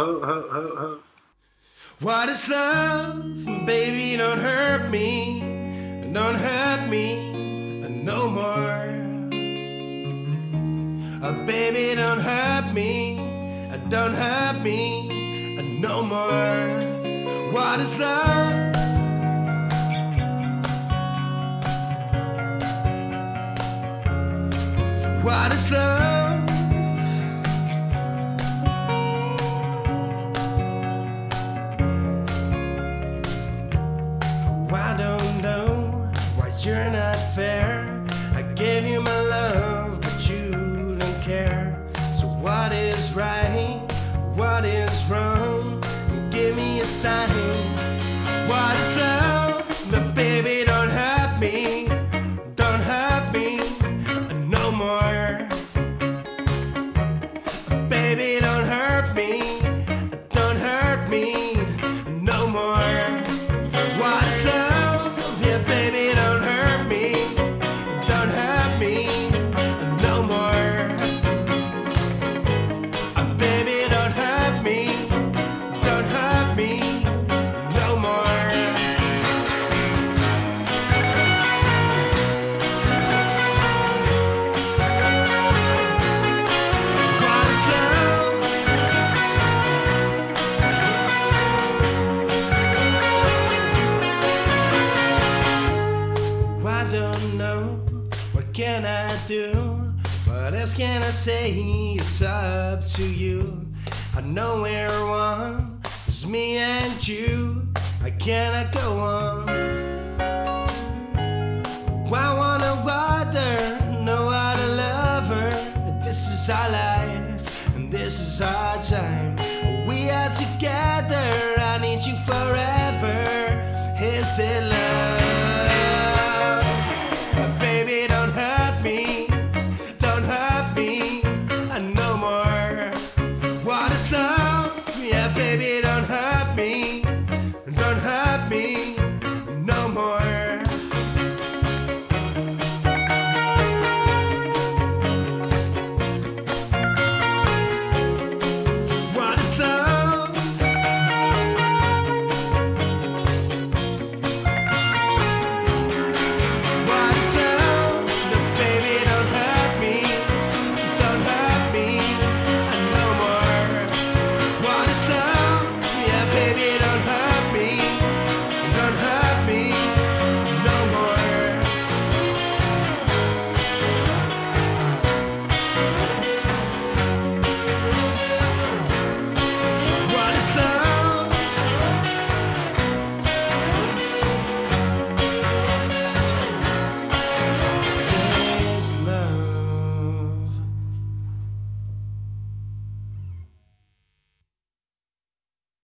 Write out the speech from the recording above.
ho, ho, ho, ho. What is love? Baby, don't hurt me. Don't hurt me no more. Uh, baby, don't hurt me. Uh, don't hurt me no more. What is love? What is love? I don't know why you're not fair. I gave you my love, but you don't care. So what is right? What is wrong? Give me a sign. What is love? But baby, don't hurt me. Don't hurt me no more. Baby, don't can I do. What else can I say? It's up to you. I know we're one. It's me and you. I cannot go on. I wanna water, no other lover. This is our life, and this is our time. We are together. I need you forever. Is it love?